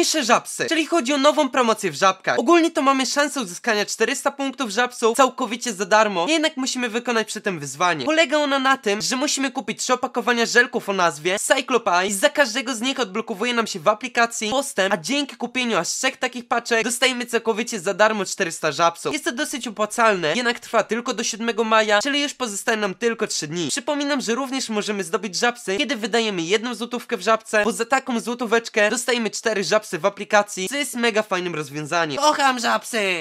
tańsze żabsy, czyli chodzi o nową promocję w żabkach. Ogólnie to mamy szansę uzyskania 400 punktów żabsów całkowicie za darmo, jednak musimy wykonać przy tym wyzwanie. Polega ono na tym, że musimy kupić trzy opakowania żelków o nazwie Cyclop Eye za każdego z nich odblokowuje nam się w aplikacji postęp, a dzięki kupieniu aż trzech takich paczek dostajemy całkowicie za darmo 400 żabsów. Jest to dosyć opłacalne, jednak trwa tylko do 7 maja, czyli już pozostaje nam tylko 3 dni. Przypominam, że również możemy zdobyć żabsy, kiedy wydajemy jedną złotówkę w żabce, bo za taką złotóweczkę dostajemy 4 w aplikacji, co jest mega fajnym rozwiązaniem. Kocham żabsy!